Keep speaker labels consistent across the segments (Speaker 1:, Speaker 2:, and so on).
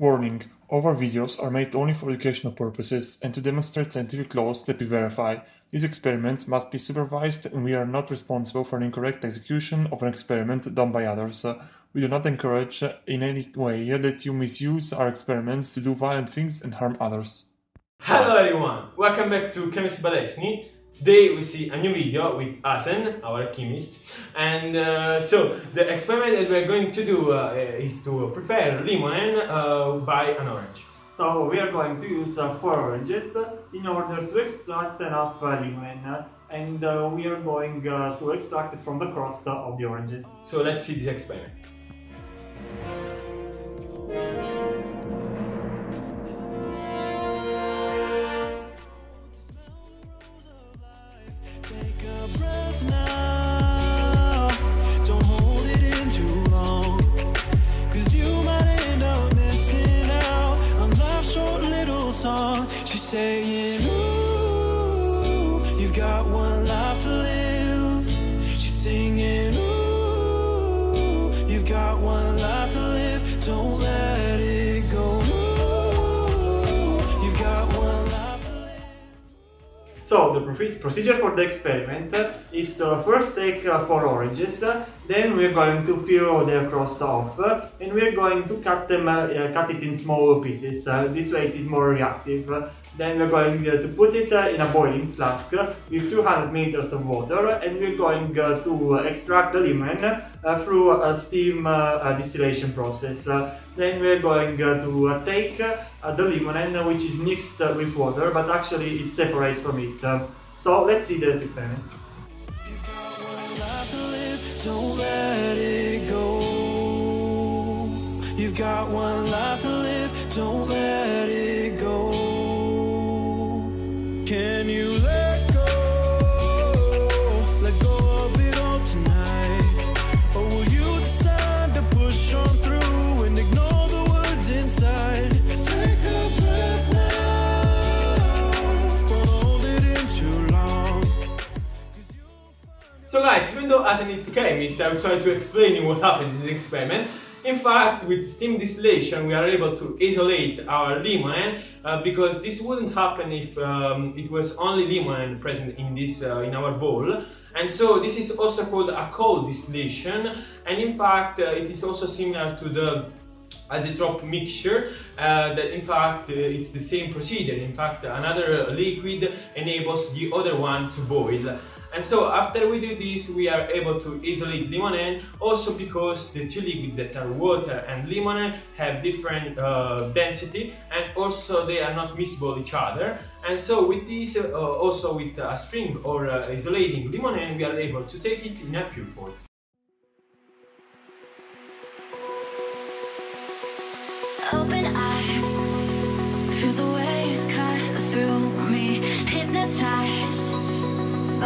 Speaker 1: Warning: All our videos are made only for educational purposes and to demonstrate scientific laws that we verify. These experiments must be supervised and we are not responsible for an incorrect execution of an experiment done by others. We do not encourage in any way that you misuse our experiments to do violent things and harm others.
Speaker 2: Hello everyone, welcome back to Chemist by Destiny. Today we see a new video with Asen, our chemist, and uh, so the experiment that we're going to do uh, is to prepare limonene uh, by an orange.
Speaker 3: So we are going to use uh, four oranges in order to extract enough uh, limonene and uh, we are going to extract it from the crust of the oranges.
Speaker 2: So let's see this experiment.
Speaker 3: So the procedure for the experiment is to first take uh, four oranges, then we're going to peel the crust off, and we're going to cut them, uh, cut it in small pieces. Uh, this way it is more reactive. Then we're going uh, to put it uh, in a boiling flask with 200 milliliters of water, and we're going uh, to extract the lemon through a steam distillation process. Then we're going to take the limonene, which is mixed with water, but actually it separates from it. So let's see this experiment.
Speaker 4: Don't let it go. You've got one life to live, don't let it go.
Speaker 2: So guys, even though Hasan is chemist, I will try to explain you what happens in the experiment. In fact, with steam distillation, we are able to isolate our limonene uh, because this wouldn't happen if um, it was only limonene present in this uh, in our bowl. And so this is also called a codistillation, and in fact, uh, it is also similar to the azeotrope mixture uh, that in fact uh, it's the same procedure in fact another liquid enables the other one to boil and so after we do this we are able to isolate limonene also because the two liquids that are water and limonene have different uh, density and also they are not miscible each other. And so with this uh, also with a string or uh, isolating limonene we are able to take it in a pure form.
Speaker 5: Open eye, feel the waves cut through me. Hypnotized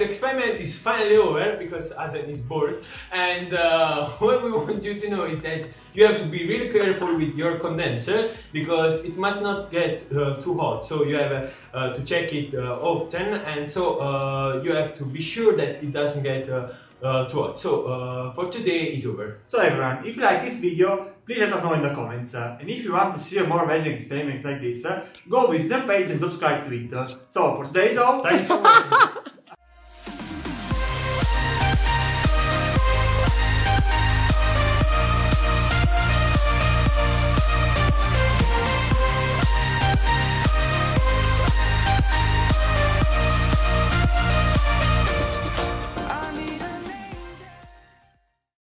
Speaker 2: experiment is finally over because Hasan is bored. And uh, what we want you to know is that you have to be really careful with your condenser because it must not get uh, too hot. So you have uh, to check it uh, often, and so uh, you have to be sure that it doesn't get uh, uh, too hot. So uh, for today is over.
Speaker 3: So everyone, if you like this video, please let us know in the comments. Uh, and if you want to see more amazing experiments like this, uh, go visit the page and subscribe to it. So for today's all,
Speaker 2: Thanks for watching.